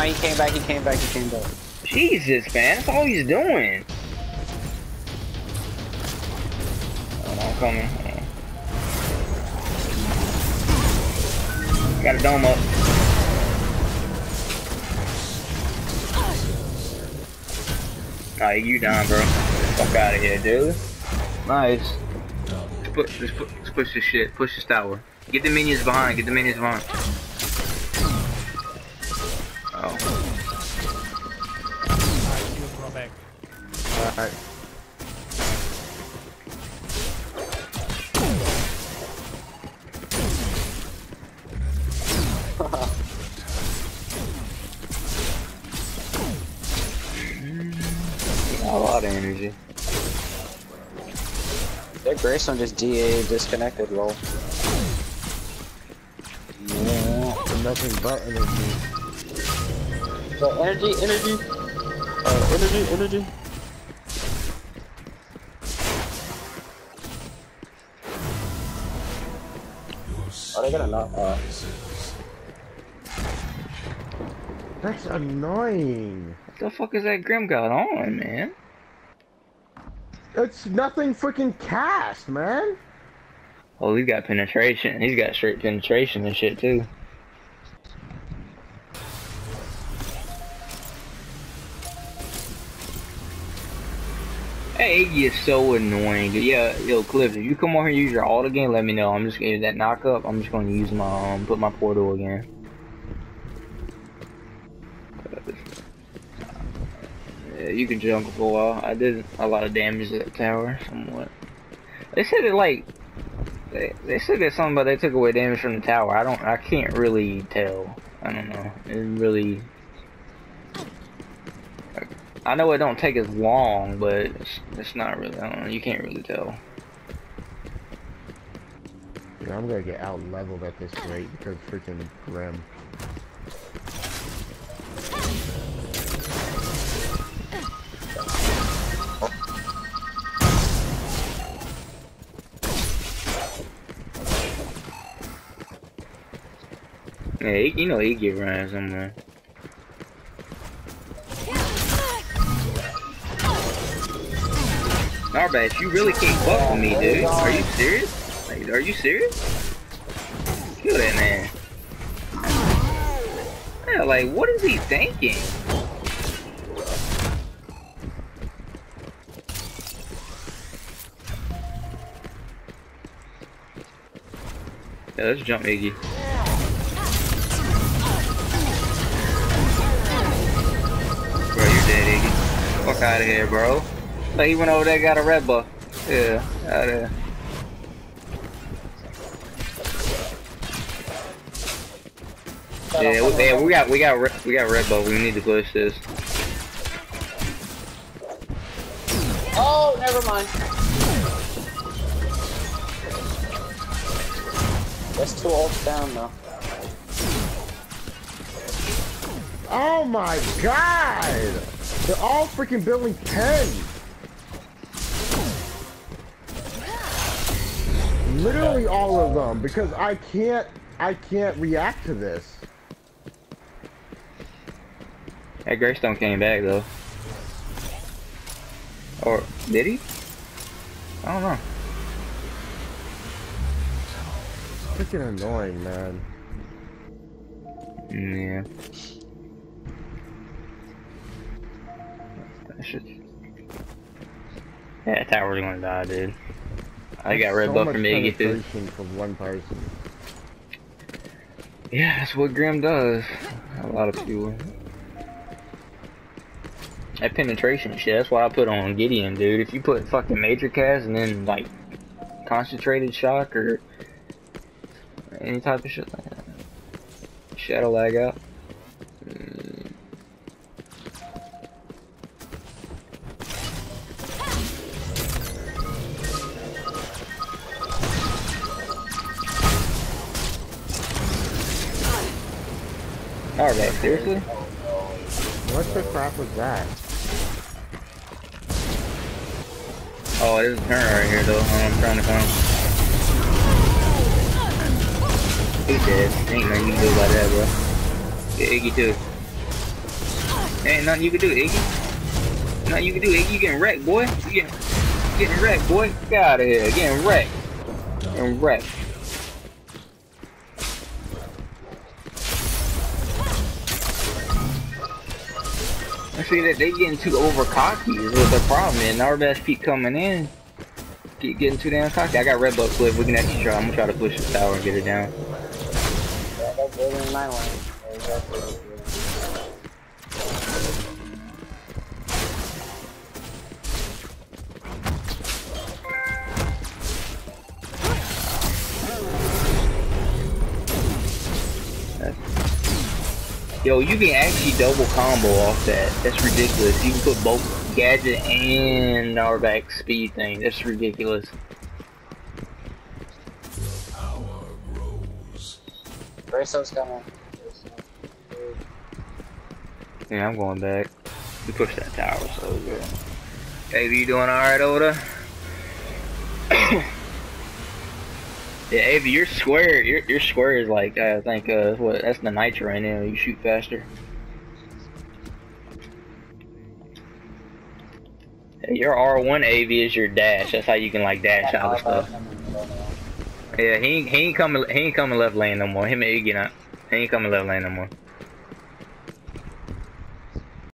mind, he came back, he came back, he came back. Jesus, man, that's all he's doing. Oh, I'm coming. Got a dome up. Alright, you down, bro. Fuck out of here, dude. Nice. Let's, put, let's, put, let's push this shit. Push this tower. Get the minions behind. Get the minions behind. Alright. A lot of energy. That Greystone just DA disconnected, lol. Yeah, nothing but energy. So energy, energy. Uh, energy, energy. Are they gonna knock? Uh, That's annoying. What the fuck is that Grim got on, man? It's nothing freaking cast, man. Oh, he's got penetration. He's got straight penetration and shit too. Hey, Iggy is so annoying. Yeah, yo, Cliff, if you come over here and use your ult again, let me know. I'm just gonna that knock up. I'm just gonna use my um, put my portal again. Yeah, you can jump for a while. I did a lot of damage to that tower, somewhat. They said it like they, they said that something about they took away damage from the tower. I don't I can't really tell. I don't know. It really I know it don't take as long, but it's, it's not really. I don't know. You can't really tell. Yeah, I'm gonna get out leveled at this rate because freaking Grim. Yeah, he, you know he get around somewhere. Narbash, you really can't fuck with me, dude. Are you serious? Like, are you serious? Kill that man. Yeah, like, what is he thinking? Yeah, let's jump Iggy. Bro, you're dead, Iggy. Fuck out of here, bro. Like he went over there, got a red buff. Yeah, out of there. Yeah, we, yeah, we got, we got, re- we got red buff. We need to push this. oh, never mind. That's two ults down though. Oh my god! They're all freaking building 10! Literally all of them, because I can't, I can't react to this. That Greystone came back though. Or did he? I don't know. Freaking annoying, man. Mm, yeah. That shit. Yeah, tower's gonna die, dude. I got red so buff from Iggy too. from one person. Yeah, that's what Grim does. A lot of people. That penetration shit, that's why I put on Gideon, dude. If you put fucking major cast and then like concentrated shock or any type of shit like that. Shadow lag out. Alright, seriously? What the crap was that? Oh, it is a turn right here though. I'm trying to come. He dead. Ain't nothing you can do about that, bro. Get Iggy too. Ain't nothing you can do, Iggy. Nothing you can do, Iggy. You getting wrecked, boy. You getting, getting wrecked, boy. Get out of here. Getting wrecked. Getting wrecked. See that they getting too over cocky is what the problem is. Narbash keep coming in. Keep getting too damn cocky. I got red buff clip. We can actually try. I'm gonna try to push this tower and get it down. Yeah, Yo, you can actually double combo off that. That's ridiculous. You can put both gadget and our back speed thing. That's ridiculous. Bracelet's coming. Yeah, I'm going back. We pushed that tower so good. Hey, you doing alright over there? Yeah, Avi, your square, your your square is like I think uh what that's the nitro right now. You shoot faster. Your R1 AV is your dash. That's how you can like dash out of stuff. Yeah, he ain't, he ain't coming he ain't coming left lane no more. Him and Iggy not. He ain't coming left lane no more.